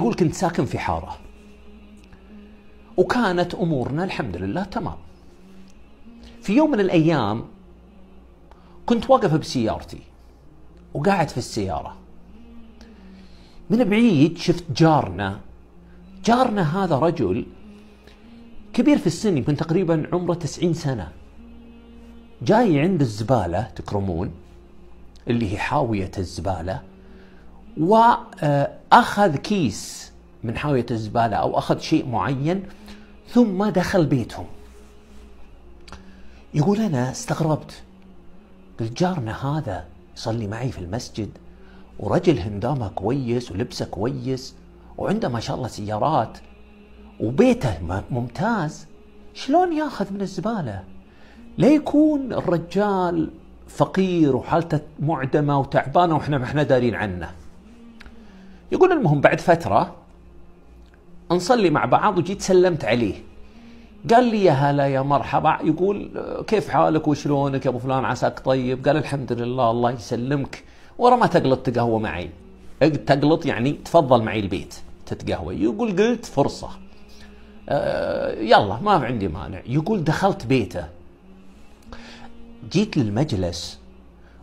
يقول كنت ساكن في حارة. وكانت أمورنا الحمد لله تمام. في يوم من الأيام كنت واقف بسيارتي وقاعد في السيارة. من بعيد شفت جارنا جارنا هذا رجل كبير في السن يمكن تقريبا عمره 90 سنة. جاي عند الزبالة تكرمون اللي هي حاوية الزبالة. وأخذ كيس من حاوية الزبالة أو أخذ شيء معين ثم دخل بيتهم يقول أنا استغربت قلت جارنا هذا يصلي معي في المسجد ورجل هندامة كويس ولبسه كويس وعنده ما شاء الله سيارات وبيته ممتاز شلون ياخذ من الزبالة؟ لا يكون الرجال فقير وحالته معدمة وتعبانة وإحنا ما إحنا دارين عنه. يقول المهم بعد فترة نصلي مع بعض وجيت سلمت عليه. قال لي يا هلا يا مرحبا. يقول كيف حالك وشلونك يا أبو فلان؟ عساك طيب؟ قال الحمد لله الله يسلمك. ورا ما تقلط تقهوى معي. تقلط يعني تفضل معي البيت تتقهوى. يقول قلت فرصة. أه يلا ما عندي مانع. يقول دخلت بيته. جيت للمجلس.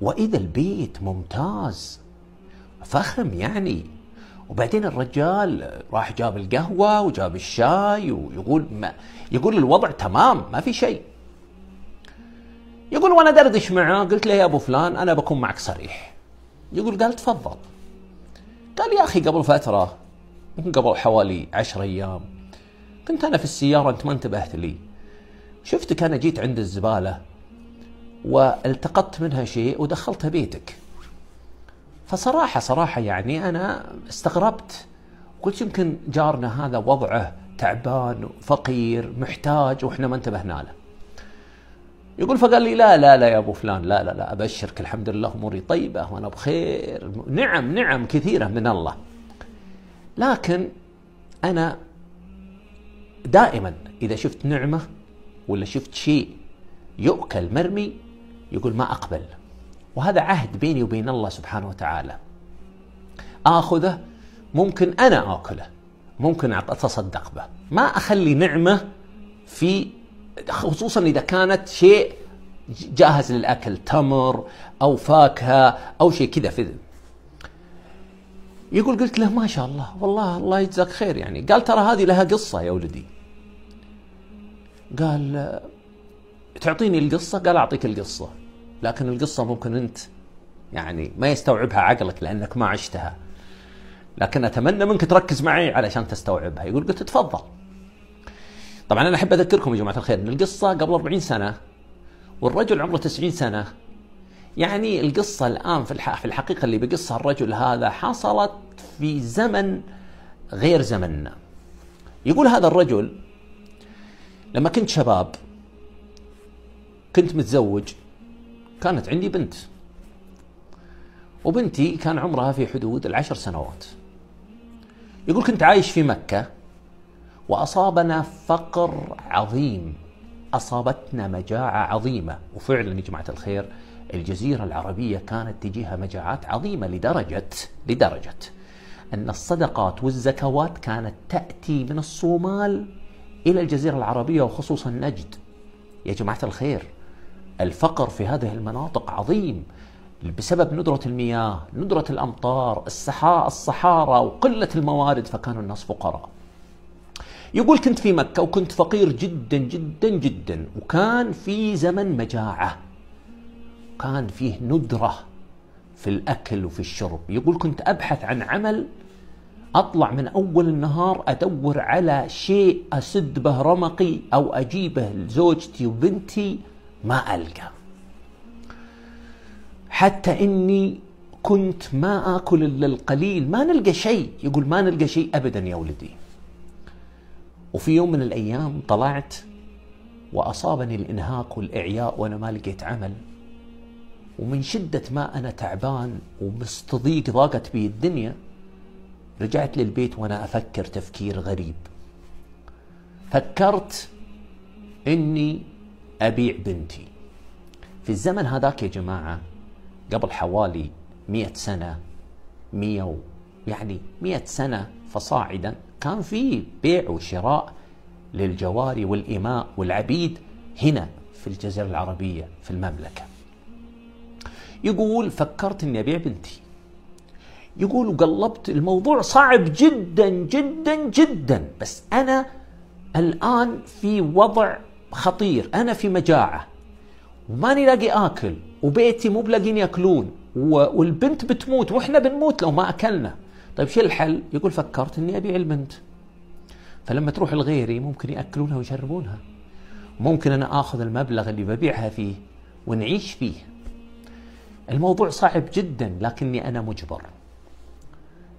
وإذا البيت ممتاز. فخم يعني. وبعدين الرجال راح جاب القهوة وجاب الشاي ويقول ما يقول الوضع تمام ما في شيء. يقول وأنا دردش معاه قلت له يا أبو فلان أنا بكون معك صريح. يقول قال تفضل. قال يا أخي قبل فترة قبل حوالي عشر أيام كنت أنا في السيارة أنت ما انتبهت لي. شفتك أنا جيت عند الزبالة والتقطت منها شيء ودخلتها بيتك. فصراحة صراحة يعني أنا استغربت. قلت يمكن جارنا هذا وضعه تعبان فقير محتاج وإحنا ما انتبهنا له. يقول فقال لي لا لا لا يا أبو فلان لا لا لا أبشرك الحمد لله أموري طيبة وأنا بخير. نعم نعم كثيرة من الله. لكن أنا دائما إذا شفت نعمة ولا شفت شيء يؤكل مرمي يقول ما أقبل. وهذا عهد بيني وبين الله سبحانه وتعالى. آخذه ممكن أنا آكله ممكن أتصدق به. ما أخلي نعمة في خصوصا إذا كانت شيء جاهز للأكل تمر أو فاكهة أو شيء كذا في يقول قلت له ما شاء الله والله الله يجزاك خير يعني. قال ترى هذه لها قصة يا ولدي. قال تعطيني القصة؟ قال أعطيك القصة. لكن القصة ممكن أنت يعني ما يستوعبها عقلك لأنك ما عشتها. لكن أتمنى منك تركز معي علشان تستوعبها. يقول قلت تفضل. طبعا أنا أحب أذكركم يا جماعة الخير إن القصة قبل 40 سنة والرجل عمره 90 سنة. يعني القصة الآن في في الحقيقة اللي بقصها الرجل هذا حصلت في زمن غير زمننا. يقول هذا الرجل لما كنت شباب كنت متزوج كانت عندي بنت. وبنتي كان عمرها في حدود العشر سنوات. يقول كنت عايش في مكة وأصابنا فقر عظيم. أصابتنا مجاعة عظيمة. وفعلا يا جماعة الخير الجزيرة العربية كانت تجيها مجاعات عظيمة لدرجة لدرجة أن الصدقات والزكوات كانت تأتي من الصومال إلى الجزيرة العربية وخصوصا نجد. يا جماعة الخير الفقر في هذه المناطق عظيم بسبب ندرة المياه ندرة الأمطار الصحاء الصحارى وقلة الموارد فكانوا الناس فقراء. يقول كنت في مكة وكنت فقير جدا جدا جدا وكان في زمن مجاعة. كان فيه ندرة في الأكل وفي الشرب. يقول كنت أبحث عن عمل أطلع من أول النهار أدور على شيء أسد به رمقي أو أجيبه لزوجتي وبنتي ما ألقى. حتى إني كنت ما آكل إلا القليل ما نلقى شيء. يقول ما نلقى شيء أبدا يا ولدي. وفي يوم من الأيام طلعت وأصابني الإنهاك والإعياء وأنا ما لقيت عمل. ومن شدة ما أنا تعبان ومستضيق ضاقت بي الدنيا رجعت للبيت وأنا أفكر تفكير غريب. فكرت إني أبيع بنتي. في الزمن هذاك يا جماعة قبل حوالي مئة سنة مئة يعني مئة سنة فصاعدا كان في بيع وشراء للجواري والإماء والعبيد هنا في الجزيرة العربية في المملكة. يقول فكرت إني أبيع بنتي. يقول وقلبت الموضوع صعب جدا جدا جدا بس أنا الآن في وضع خطير. أنا في مجاعة. وماني لاقي آكل. وبيتي مو بلاقين يأكلون. والبنت بتموت. وإحنا بنموت لو ما أكلنا. طيب شو الحل؟ يقول فكرت إني أبيع البنت. فلما تروح لغيري ممكن يأكلونها ويشربونها. ممكن أنا آخذ المبلغ اللي ببيعها فيه ونعيش فيه. الموضوع صعب جدا لكني أنا مجبر.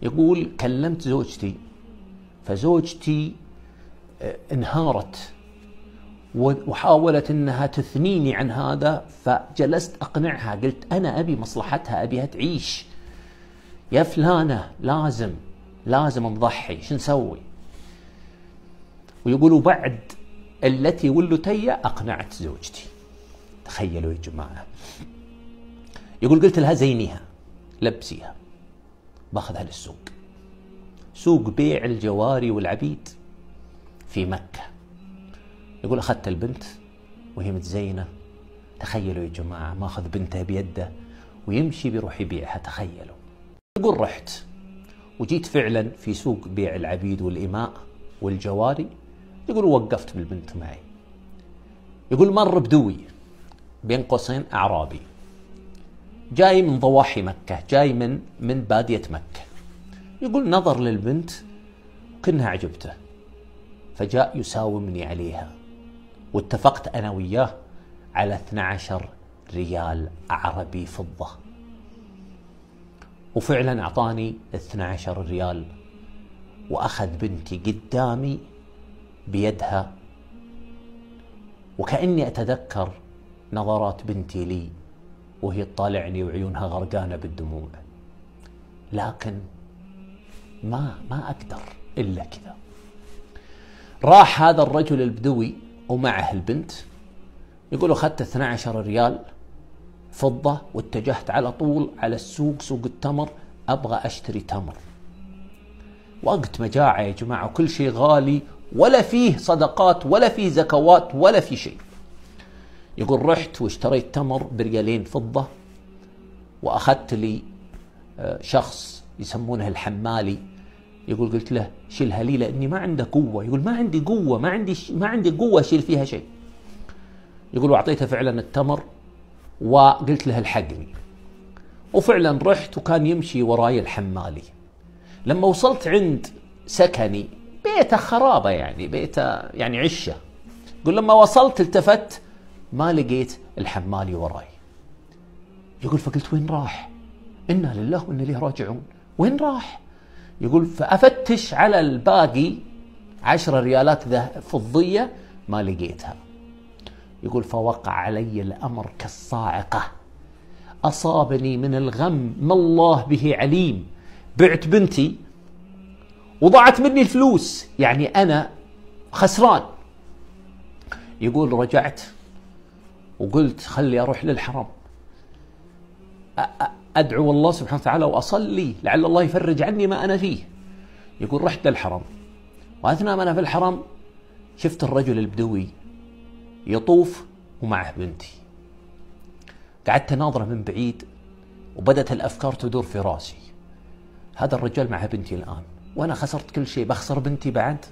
يقول كلمت زوجتي. فزوجتي آه، انهارت. وحاولت إنها تثنيني عن هذا فجلست أقنعها قلت أنا أبي مصلحتها ابيها تعيش يا فلانة لازم لازم نضحي شو نسوي؟ ويقولوا بعد التي ولتي أقنعت زوجتي. تخيلوا يا جماعة. يقول قلت لها زينيها لبسيها. باخذها للسوق. سوق بيع الجواري والعبيد في مكة. يقول أخذت البنت وهي متزينة. تخيلوا يا جماعة ماخذ بنته بيده ويمشي بيروح يبيعها تخيلوا. يقول رحت وجيت فعلا في سوق بيع العبيد والإماء والجواري. يقول وقفت بالبنت معي. يقول مر بدوي بين قوسين أعرابي. جاي من ضواحي مكة جاي من من بادية مكة. يقول نظر للبنت كأنها عجبته فجاء يساومني عليها. واتفقت أنا وياه على 12 ريال عربي فضة. وفعلا أعطاني 12 ريال وأخذ بنتي قدامي بيدها. وكأني أتذكر نظرات بنتي لي وهي تطالعني وعيونها غرقانة بالدموع. لكن ما ما أقدر إلا كذا. راح هذا الرجل البدوي ومعه البنت يقول أخذت 12 ريال فضة واتجهت على طول على السوق سوق التمر أبغى أشتري تمر. وقت مجاعة يا جماعة وكل شيء غالي ولا فيه صدقات ولا فيه زكوات ولا في شيء. يقول رحت واشتريت تمر بريالين فضة وأخذت لي آه، شخص يسمونه الحمالي. يقول قلت له شيلها لي لأني ما عنده قوة. يقول ما عندي قوة ما عندي ما عندي قوة أشيل فيها شيء. يقول واعطيته فعلا التمر وقلت له الحقني. وفعلا رحت وكان يمشي وراي الحمالي. لما وصلت عند سكني بيته خرابة يعني بيته يعني عشة. يقول لما وصلت التفت ما لقيت الحمالي وراي. يقول فقلت وين راح؟ إنا لله وإنا إليه راجعون. وين راح؟ يقول فأفتش على الباقي عشرة ريالات فضية ما لقيتها. يقول فوقع علي الأمر كالصاعقة. أصابني من الغم ما الله به عليم. بعت بنتي وضاعت مني الفلوس. يعني أنا خسران. يقول رجعت وقلت خلي أروح للحرم أدعو الله سبحانه وتعالى وأصلي لعل الله يفرج عني ما أنا فيه. يقول رحت للحرم. وأثناء ما أنا في الحرم شفت الرجل البدوي يطوف ومعه بنتي. قعدت اناظره من بعيد وبدت الأفكار تدور في راسي. هذا الرجال مع بنتي الآن وأنا خسرت كل شيء بخسر بنتي بعد.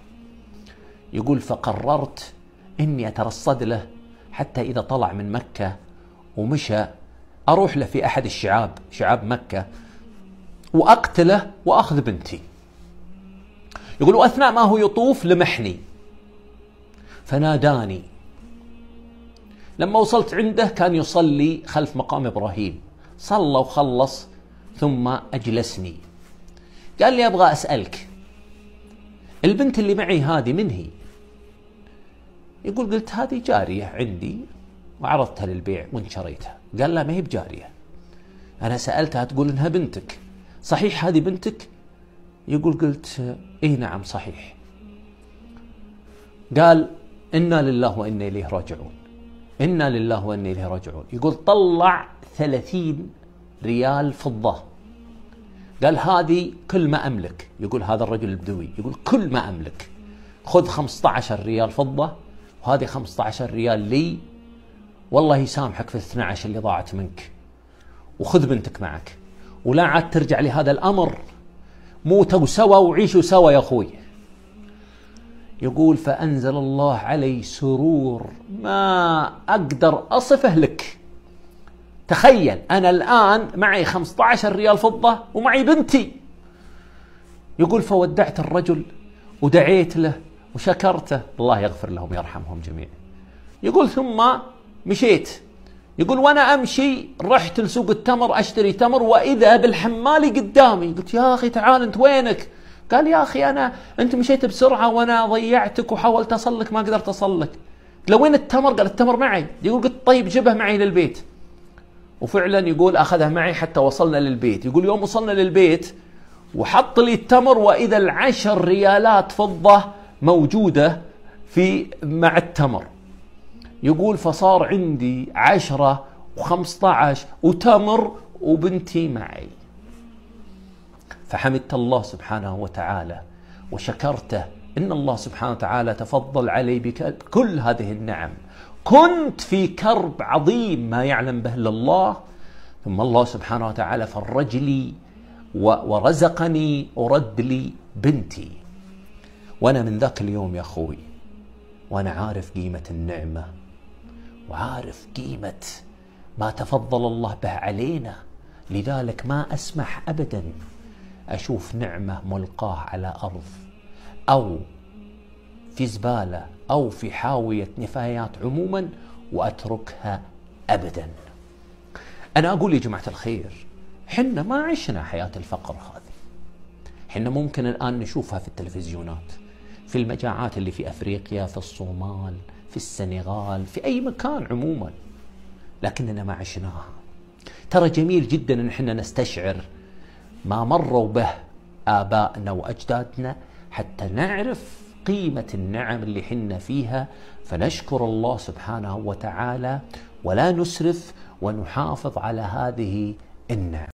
يقول فقررت إني أترصد له حتى إذا طلع من مكة ومشى أروح له في أحد الشعاب شعاب مكة وأقتله وأخذ بنتي. يقول وأثناء ما هو يطوف لمحني. فناداني. لما وصلت عنده كان يصلي خلف مقام إبراهيم. صلى وخلص ثم أجلسني. قال لي أبغى أسألك البنت اللي معي هذه من هي؟ يقول قلت هذه جارية عندي وعرضتها للبيع وانشريتها. قال لا ما هي بجارية. أنا سألتها تقول إنها بنتك. صحيح هذه بنتك؟ يقول قلت إيه نعم صحيح. قال إنا لله وإنا إليه راجعون. إنا لله وإنا إليه راجعون. يقول طلع ثلاثين ريال فضة. قال هذه كل ما أملك. يقول هذا الرجل البدوي. يقول كل ما أملك. خذ 15 ريال فضة وهذه 15 ريال لي والله يسامحك في 12 اللي ضاعت منك. وخذ بنتك معك. ولا عاد ترجع لهذا الأمر. موتوا سوا وعيشوا سوا يا أخوي. يقول فأنزل الله علي سرور ما أقدر أصفه لك. تخيل أنا الآن معي 15 ريال فضة ومعي بنتي. يقول فودعت الرجل ودعيت له وشكرته. الله يغفر لهم يرحمهم جميعا. يقول ثم مشيت. يقول وأنا امشي رحت لسوق التمر اشتري تمر واذا بالحمالي قدامي. قلت يا أخي تعال انت وينك؟ قال يا أخي أنا انت مشيت بسرعة وأنا ضيعتك وحاولت اصلك ما قدرت اصلك. لو وين التمر؟ قال التمر معي. يقول قلت طيب جبه معي للبيت. وفعلا يقول أخذها معي حتى وصلنا للبيت. يقول يوم وصلنا للبيت وحط لي التمر وإذا العشر ريالات فضة موجودة في مع التمر. يقول فصار عندي عشرة وخمسة عشر وتمر وبنتي معي. فحمدت الله سبحانه وتعالى وشكرته إن الله سبحانه وتعالى تفضل علي بكل هذه النعم. كنت في كرب عظيم ما يعلم به إلا الله. ثم الله سبحانه وتعالى فرج لي ورزقني ورد لي بنتي. وأنا من ذاك اليوم يا أخوي وأنا عارف قيمة النعمة. وعارف قيمة ما تفضل الله به علينا. لذلك ما أسمح أبدا أشوف نعمة ملقاة على أرض أو في زبالة أو في حاوية نفايات عموما وأتركها أبدا. أنا أقول يا جماعة الخير حنا ما عشنا حياة الفقر هذه. حنا ممكن الآن نشوفها في التلفزيونات في المجاعات اللي في أفريقيا في الصومال في السنغال في أي مكان عموما. لكننا ما عشناها. ترى جميل جدا إن إحنا نستشعر ما مروا به آبائنا وأجدادنا حتى نعرف قيمة النعم اللي حنا فيها. فنشكر الله سبحانه وتعالى ولا نسرف ونحافظ على هذه النعم.